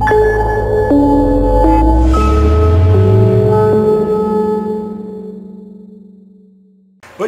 Oi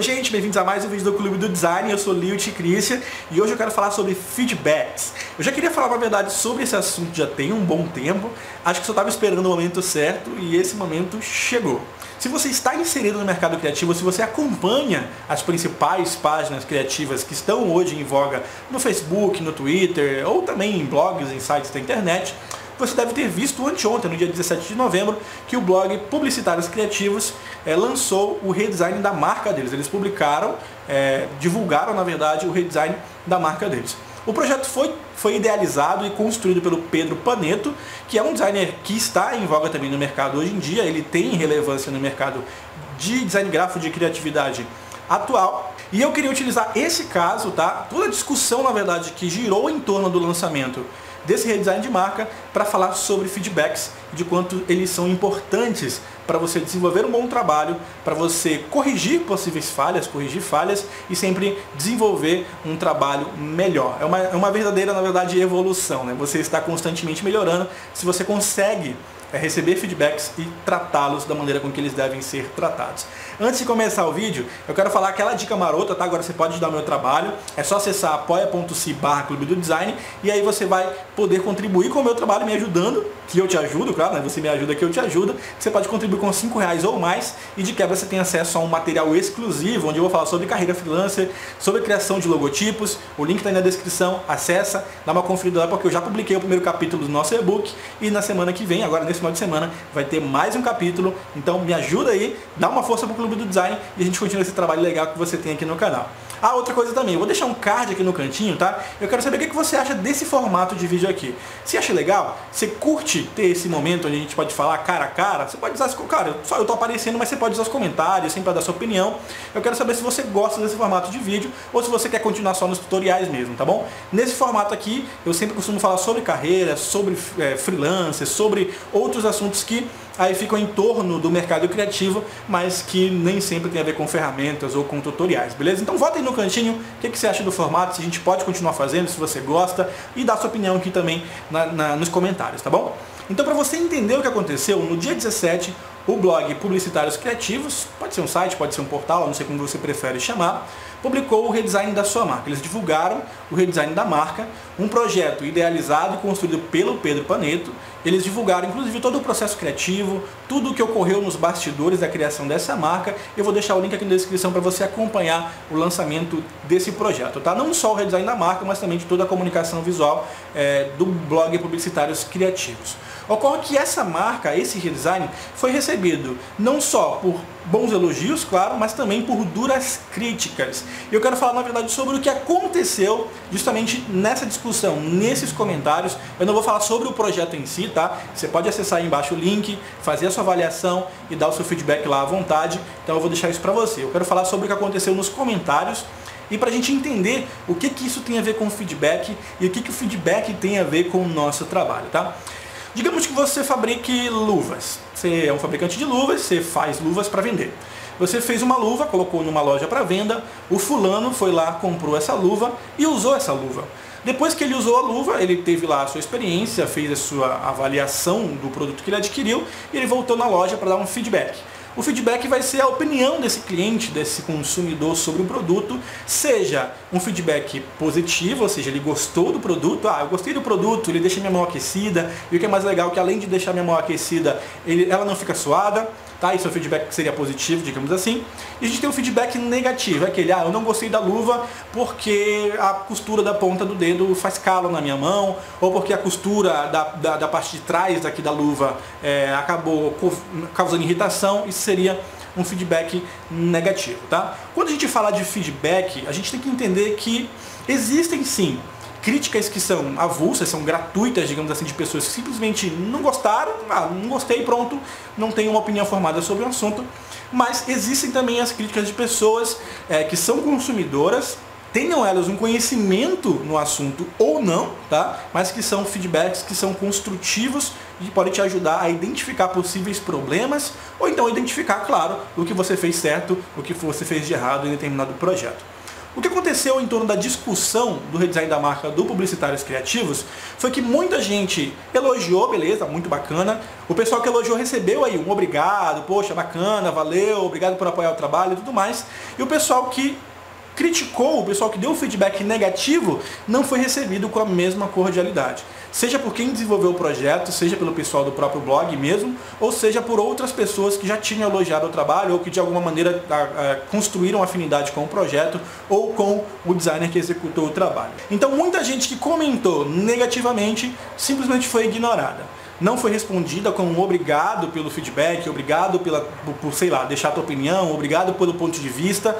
gente, bem-vindos a mais um vídeo do Clube do Design, eu sou Liut Crícia e hoje eu quero falar sobre feedbacks. Eu já queria falar, na verdade, sobre esse assunto já tem um bom tempo, acho que só estava esperando o momento certo e esse momento chegou. Se você está inserido no mercado criativo, se você acompanha as principais páginas criativas que estão hoje em voga no Facebook, no Twitter ou também em blogs, em sites da internet, você deve ter visto anteontem, no dia 17 de novembro, que o blog Publicitários Criativos é, lançou o redesign da marca deles. Eles publicaram, é, divulgaram, na verdade, o redesign da marca deles. O projeto foi, foi idealizado e construído pelo Pedro Paneto, que é um designer que está em voga também no mercado hoje em dia, ele tem relevância no mercado de design gráfico de criatividade atual. E eu queria utilizar esse caso, tá? Toda a discussão, na verdade, que girou em torno do lançamento desse redesign de marca para falar sobre feedbacks de quanto eles são importantes para você desenvolver um bom trabalho, para você corrigir possíveis falhas, corrigir falhas e sempre desenvolver um trabalho melhor. É uma, é uma verdadeira, na verdade, evolução. Né? Você está constantemente melhorando se você consegue é receber feedbacks e tratá-los da maneira com que eles devem ser tratados. Antes de começar o vídeo, eu quero falar aquela dica marota, tá? Agora você pode ajudar o meu trabalho, é só acessar apoia.se barra Clube do Design e aí você vai poder contribuir com o meu trabalho me ajudando, que eu te ajudo, claro, né? Você me ajuda que eu te ajudo. Você pode contribuir com 5 reais ou mais e de quebra você tem acesso a um material exclusivo, onde eu vou falar sobre carreira freelancer, sobre criação de logotipos. O link está aí na descrição, acessa, dá uma conferida lá porque eu já publiquei o primeiro capítulo do nosso e-book e na semana que vem, agora nesse final de semana vai ter mais um capítulo. Então me ajuda aí, dá uma força pro Clube do Design e a gente continua esse trabalho legal que você tem aqui no canal. Ah, outra coisa também, eu vou deixar um card aqui no cantinho, tá? Eu quero saber o que você acha desse formato de vídeo aqui. Se acha legal, você curte ter esse momento onde a gente pode falar cara a cara, você pode usar, cara, só eu tô aparecendo, mas você pode usar os comentários, sempre dar sua opinião. Eu quero saber se você gosta desse formato de vídeo ou se você quer continuar só nos tutoriais mesmo, tá bom? Nesse formato aqui, eu sempre costumo falar sobre carreira, sobre é, freelance, sobre outros assuntos que aí ficam em torno do mercado criativo, mas que nem sempre tem a ver com ferramentas ou com tutoriais, beleza? Então vota aí no cantinho o que, que você acha do formato, se a gente pode continuar fazendo, se você gosta, e dá sua opinião aqui também na, na, nos comentários, tá bom? Então para você entender o que aconteceu, no dia 17, o blog Publicitários Criativos, pode ser um site, pode ser um portal, não sei como você prefere chamar, publicou o redesign da sua marca. Eles divulgaram o redesign da marca, um projeto idealizado e construído pelo Pedro Paneto. Eles divulgaram inclusive todo o processo criativo, tudo o que ocorreu nos bastidores da criação dessa marca. Eu vou deixar o link aqui na descrição para você acompanhar o lançamento desse projeto, tá? Não só o redesign da marca, mas também de toda a comunicação visual é, do blog Publicitários Criativos. Ocorre que essa marca, esse redesign, foi recebido não só por bons elogios, claro, mas também por duras críticas. E eu quero falar, na verdade, sobre o que aconteceu justamente nessa discussão, nesses comentários. Eu não vou falar sobre o projeto em si, tá? Você pode acessar aí embaixo o link, fazer a sua avaliação e dar o seu feedback lá à vontade. Então eu vou deixar isso para você. Eu quero falar sobre o que aconteceu nos comentários e para a gente entender o que, que isso tem a ver com o feedback e o que, que o feedback tem a ver com o nosso trabalho, tá? Digamos que você fabrique luvas. Você é um fabricante de luvas, você faz luvas para vender. Você fez uma luva, colocou numa loja para venda, o fulano foi lá, comprou essa luva e usou essa luva. Depois que ele usou a luva, ele teve lá a sua experiência, fez a sua avaliação do produto que ele adquiriu e ele voltou na loja para dar um feedback. O feedback vai ser a opinião desse cliente, desse consumidor sobre o produto, seja um feedback positivo, ou seja, ele gostou do produto, ah, eu gostei do produto, ele deixa minha mão aquecida, e o que é mais legal é que além de deixar minha mão aquecida, ele, ela não fica suada, tá? Isso é o feedback que seria positivo, digamos assim. E a gente tem o feedback negativo, é aquele, ah, eu não gostei da luva porque a costura da ponta do dedo faz calo na minha mão, ou porque a costura da, da, da parte de trás aqui da luva é, acabou causando irritação, isso seria um feedback negativo, tá? Quando a gente fala de feedback, a gente tem que entender que existem sim críticas que são avulsas, são gratuitas, digamos assim, de pessoas que simplesmente não gostaram, ah, não gostei, pronto, não tenho uma opinião formada sobre o assunto. Mas existem também as críticas de pessoas é, que são consumidoras, tenham elas um conhecimento no assunto ou não, tá? Mas que são feedbacks que são construtivos e podem te ajudar a identificar possíveis problemas ou então identificar, claro, o que você fez certo, o que você fez de errado em determinado projeto. O que aconteceu em torno da discussão do redesign da marca do Publicitários Criativos foi que muita gente elogiou, beleza, muito bacana. O pessoal que elogiou recebeu aí um obrigado, poxa, bacana, valeu, obrigado por apoiar o trabalho e tudo mais. E o pessoal que criticou, o pessoal que deu feedback negativo, não foi recebido com a mesma cordialidade. Seja por quem desenvolveu o projeto, seja pelo pessoal do próprio blog mesmo, ou seja por outras pessoas que já tinham elogiado o trabalho ou que de alguma maneira a, a, construíram afinidade com o projeto ou com o designer que executou o trabalho. Então muita gente que comentou negativamente simplesmente foi ignorada não foi respondida com um obrigado pelo feedback, obrigado pela, por, por, sei lá, deixar a tua opinião, obrigado pelo ponto de vista.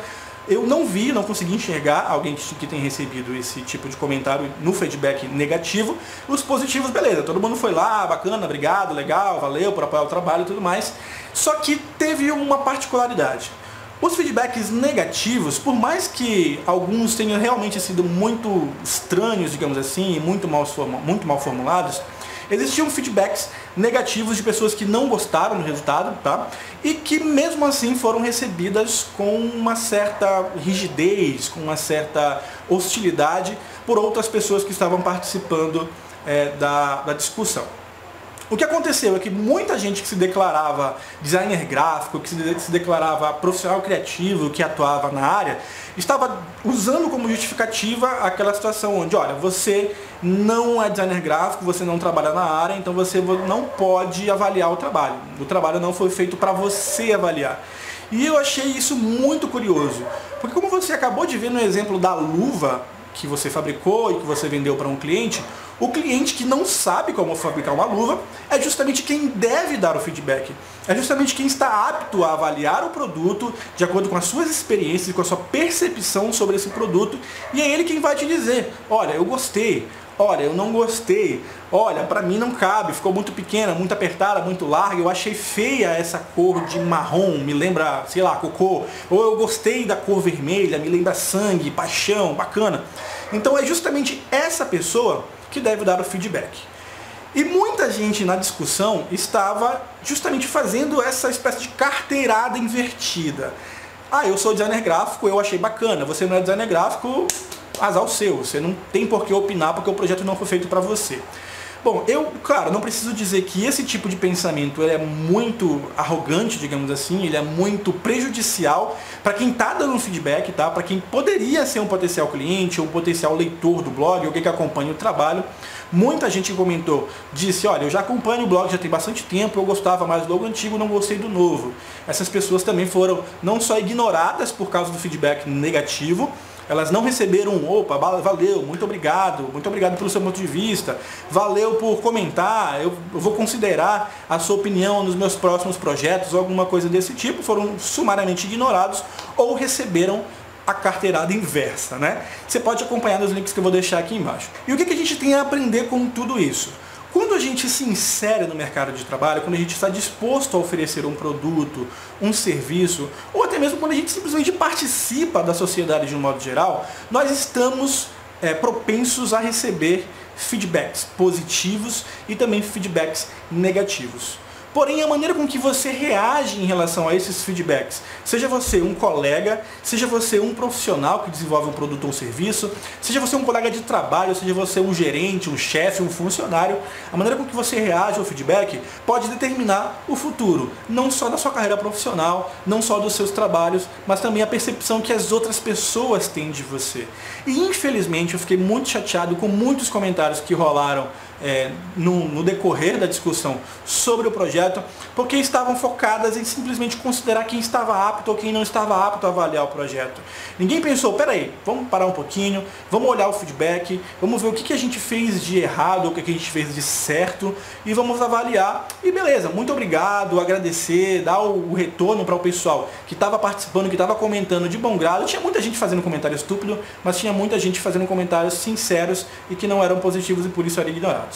Eu não vi, não consegui enxergar alguém que, que tem recebido esse tipo de comentário no feedback negativo. Os positivos, beleza, todo mundo foi lá, bacana, obrigado, legal, valeu por apoiar o trabalho e tudo mais. Só que teve uma particularidade. Os feedbacks negativos, por mais que alguns tenham realmente sido muito estranhos, digamos assim, muito mal, muito mal formulados, existiam feedbacks negativos de pessoas que não gostaram do resultado, tá? E que mesmo assim foram recebidas com uma certa rigidez, com uma certa hostilidade por outras pessoas que estavam participando é, da, da discussão. O que aconteceu é que muita gente que se declarava designer gráfico, que se declarava profissional criativo, que atuava na área, estava usando como justificativa aquela situação onde, olha, você não é designer gráfico, você não trabalha na área, então você não pode avaliar o trabalho. O trabalho não foi feito para você avaliar. E eu achei isso muito curioso, porque como você acabou de ver no exemplo da luva que você fabricou e que você vendeu para um cliente, o cliente que não sabe como fabricar uma luva é justamente quem deve dar o feedback. É justamente quem está apto a avaliar o produto de acordo com as suas experiências e com a sua percepção sobre esse produto. E é ele quem vai te dizer: olha, eu gostei, olha, eu não gostei, olha, para mim não cabe, ficou muito pequena, muito apertada, muito larga, eu achei feia essa cor de marrom, me lembra, sei lá, cocô, ou eu gostei da cor vermelha, me lembra sangue, paixão, bacana. Então é justamente essa pessoa que deve dar o feedback. E muita gente na discussão estava justamente fazendo essa espécie de carteirada invertida. Ah, eu sou designer gráfico, eu achei bacana. Você não é designer gráfico, azar o seu. Você não tem por que opinar porque o projeto não foi feito para você. Bom, eu, claro, não preciso dizer que esse tipo de pensamento é muito arrogante, digamos assim, ele é muito prejudicial para quem está dando feedback, tá? Para quem poderia ser um potencial cliente ou um potencial leitor do blog, alguém que acompanha o trabalho. Muita gente comentou, disse, olha, eu já acompanho o blog já tem bastante tempo, eu gostava mais do logo antigo, não gostei do novo. Essas pessoas também foram não só ignoradas por causa do feedback negativo, elas não receberam opa, valeu, muito obrigado, muito obrigado pelo seu ponto de vista, valeu por comentar, eu vou considerar a sua opinião nos meus próximos projetos, alguma coisa desse tipo, foram sumariamente ignorados ou receberam a carteirada inversa, né? Você pode acompanhar nos links que eu vou deixar aqui embaixo. E o que a gente tem a aprender com tudo isso? Quando a gente se insere no mercado de trabalho, quando a gente está disposto a oferecer um produto, um serviço, ou mesmo quando a gente simplesmente participa da sociedade de um modo geral, nós estamos é, propensos a receber feedbacks positivos e também feedbacks negativos. Porém, a maneira com que você reage em relação a esses feedbacks, seja você um colega, seja você um profissional que desenvolve um produto ou um serviço, seja você um colega de trabalho, seja você um gerente, um chefe, um funcionário, a maneira com que você reage ao feedback pode determinar o futuro, não só da sua carreira profissional, não só dos seus trabalhos, mas também a percepção que as outras pessoas têm de você. E infelizmente eu fiquei muito chateado com muitos comentários que rolaram é, no, no, decorrer da discussão sobre o projeto, porque estavam focadas em simplesmente considerar quem estava apto ou quem não estava apto a avaliar o projeto. Ninguém pensou, peraí, vamos parar um pouquinho, vamos olhar o feedback, vamos ver o que, que a gente fez de errado, o que, que a gente fez de certo e vamos avaliar. E beleza, muito obrigado, agradecer, dar o, o retorno para o pessoal que estava participando, que estava comentando de bom grado. Tinha muita gente fazendo comentário estúpido, mas tinha muita gente fazendo comentários sinceros e que não eram positivos e por isso eram ignorados.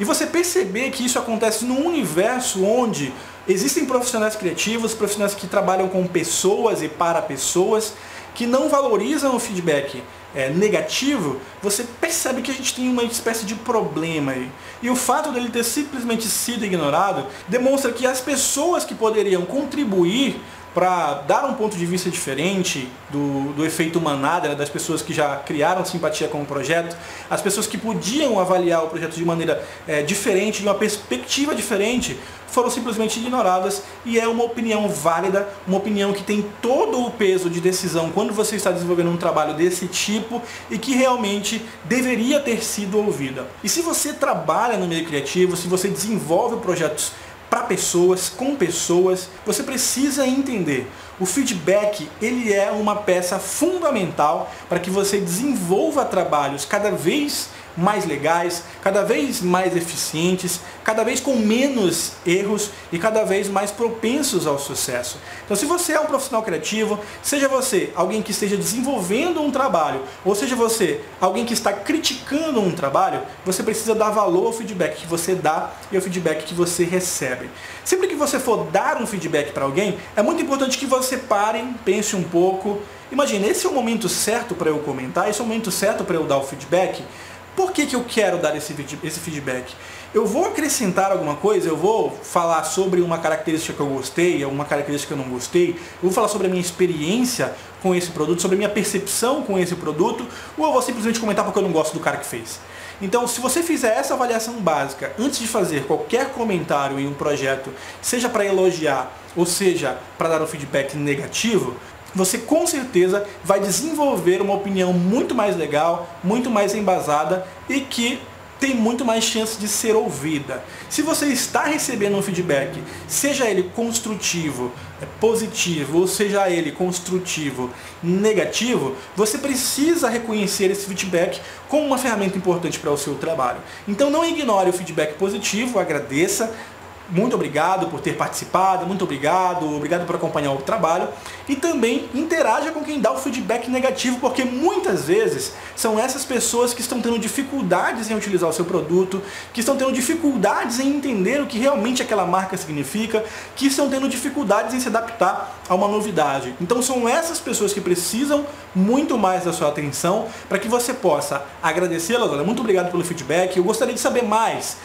E você perceber que isso acontece num universo onde existem profissionais criativos, profissionais que trabalham com pessoas e para pessoas, que não valorizam o feedback é, negativo, você percebe que a gente tem uma espécie de problema aí. E o fato dele ter simplesmente sido ignorado demonstra que as pessoas que poderiam contribuir para dar um ponto de vista diferente do, do efeito manada, né, das pessoas que já criaram simpatia com o projeto, as pessoas que podiam avaliar o projeto de maneira é, diferente, de uma perspectiva diferente, foram simplesmente ignoradas e é uma opinião válida, uma opinião que tem todo o peso de decisão quando você está desenvolvendo um trabalho desse tipo e que realmente deveria ter sido ouvida. E se você trabalha no meio criativo, se você desenvolve projetos para pessoas, com pessoas, você precisa entender. O feedback, ele é uma peça fundamental para que você desenvolva trabalhos cada vez mais legais, cada vez mais eficientes, cada vez com menos erros e cada vez mais propensos ao sucesso. Então, se você é um profissional criativo, seja você alguém que esteja desenvolvendo um trabalho, ou seja você alguém que está criticando um trabalho, você precisa dar valor ao feedback que você dá e ao feedback que você recebe. Sempre que você for dar um feedback para alguém, é muito importante que você pare, pense um pouco. Imagine, esse é o momento certo para eu comentar, esse é o momento certo para eu dar o feedback. Por que, que eu quero dar esse, esse feedback? Eu vou acrescentar alguma coisa, eu vou falar sobre uma característica que eu gostei, uma característica que eu não gostei, eu vou falar sobre a minha experiência com esse produto, sobre a minha percepção com esse produto, ou eu vou simplesmente comentar porque eu não gosto do cara que fez. Então, se você fizer essa avaliação básica antes de fazer qualquer comentário em um projeto, seja para elogiar ou seja para dar um feedback negativo, você com certeza vai desenvolver uma opinião muito mais legal, muito mais embasada e que tem muito mais chance de ser ouvida. Se você está recebendo um feedback, seja ele construtivo, é, positivo, ou seja ele construtivo, negativo, você precisa reconhecer esse feedback como uma ferramenta importante para o seu trabalho. Então não ignore o feedback positivo, agradeça, muito obrigado por ter participado, muito obrigado, obrigado por acompanhar o trabalho e também interaja com quem dá o feedback negativo, porque muitas vezes são essas pessoas que estão tendo dificuldades em utilizar o seu produto, que estão tendo dificuldades em entender o que realmente aquela marca significa, que estão tendo dificuldades em se adaptar a uma novidade. Então são essas pessoas que precisam muito mais da sua atenção para que você possa agradecê-las. Olha, muito obrigado pelo feedback. Eu gostaria de saber mais.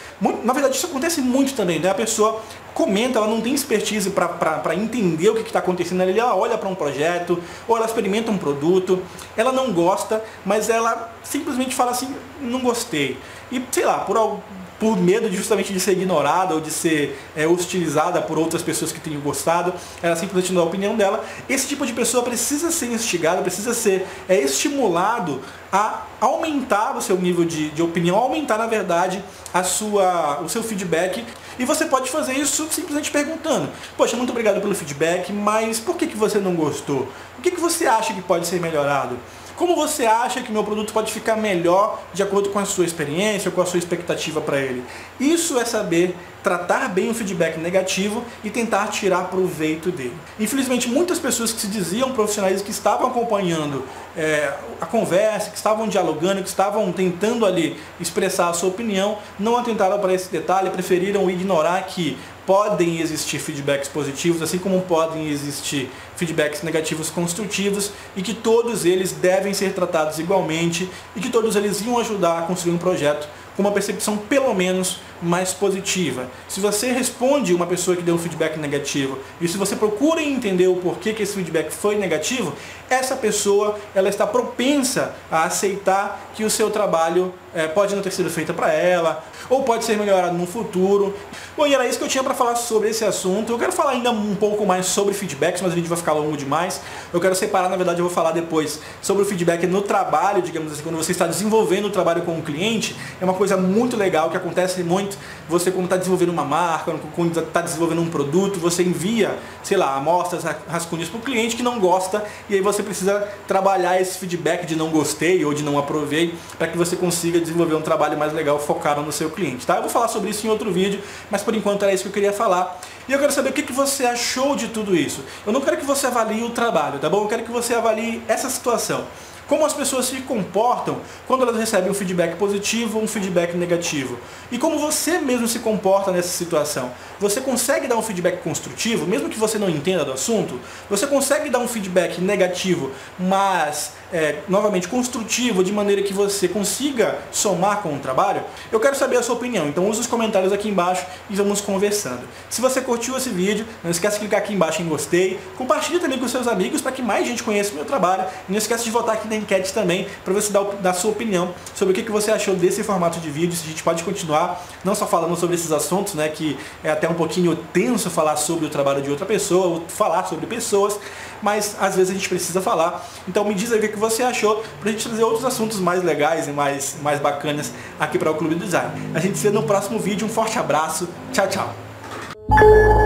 Na verdade, isso acontece muito também, né? A pessoa comenta, ela não tem expertise para entender o que está acontecendo ali. Ela olha para um projeto, ou ela experimenta um produto, ela não gosta, mas ela simplesmente fala assim, não gostei. E sei lá, por por medo de, justamente de ser ignorada ou de ser é, hostilizada por outras pessoas que tenham gostado, ela simplesmente não dá a opinião dela. Esse tipo de pessoa precisa ser instigado, precisa ser é, estimulado a aumentar o seu nível de, de opinião, aumentar na verdade a sua, o seu feedback. E você pode fazer isso simplesmente perguntando: Poxa, muito obrigado pelo feedback, mas por que, que você não gostou? O que, que você acha que pode ser melhorado? Como você acha que meu produto pode ficar melhor de acordo com a sua experiência, com a sua expectativa para ele? Isso é saber tratar bem o feedback negativo e tentar tirar proveito dele. Infelizmente, muitas pessoas que se diziam profissionais que estavam acompanhando é, a conversa, que estavam dialogando, que estavam tentando ali expressar a sua opinião, não atentaram para esse detalhe, preferiram ignorar que podem existir feedbacks positivos, assim como podem existir feedbacks negativos construtivos e que todos eles devem ser tratados igualmente e que todos eles iam ajudar a construir um projeto com uma percepção pelo menos mais positiva. Se você responde uma pessoa que deu um feedback negativo e se você procura entender o porquê que esse feedback foi negativo, essa pessoa ela está propensa a aceitar que o seu trabalho é, pode não ter sido feito para ela ou pode ser melhorado no futuro. Bom, e era isso que eu tinha para falar sobre esse assunto. Eu quero falar ainda um pouco mais sobre feedbacks, mas o vídeo vai ficar longo demais. Eu quero separar, na verdade, eu vou falar depois sobre o feedback no trabalho, digamos assim, quando você está desenvolvendo o trabalho com o cliente. É uma coisa muito legal que acontece muito. Você, quando está desenvolvendo uma marca, está desenvolvendo um produto, você envia, sei lá, amostras, rascunhos para o cliente que não gosta e aí você precisa trabalhar esse feedback de não gostei ou de não aprovei para que você consiga desenvolver um trabalho mais legal focado no seu cliente. Tá? Eu vou falar sobre isso em outro vídeo, mas por enquanto era isso que eu queria falar. E eu quero saber o que, que você achou de tudo isso. Eu não quero que você avalie o trabalho, tá bom? Eu quero que você avalie essa situação. Como as pessoas se comportam quando elas recebem um feedback positivo ou um feedback negativo. E como você mesmo se comporta nessa situação. Você consegue dar um feedback construtivo, mesmo que você não entenda do assunto? Você consegue dar um feedback negativo, mas é, novamente construtivo, de maneira que você consiga somar com o trabalho, eu quero saber a sua opinião. Então use os comentários aqui embaixo e vamos conversando. Se você curtiu esse vídeo, não esquece de clicar aqui embaixo em gostei, compartilhe também com seus amigos para que mais gente conheça o meu trabalho e não esquece de votar aqui na enquete também para você dar, dar sua opinião sobre o que, que você achou desse formato de vídeo, se a gente pode continuar não só falando sobre esses assuntos, né, que é até um pouquinho tenso falar sobre o trabalho de outra pessoa, ou falar sobre pessoas, mas às vezes a gente precisa falar. Então me diz aí o que você achou para a gente trazer outros assuntos mais legais e mais, mais bacanas aqui para o Clube do Design. A gente se vê no próximo vídeo. Um forte abraço. Tchau, tchau.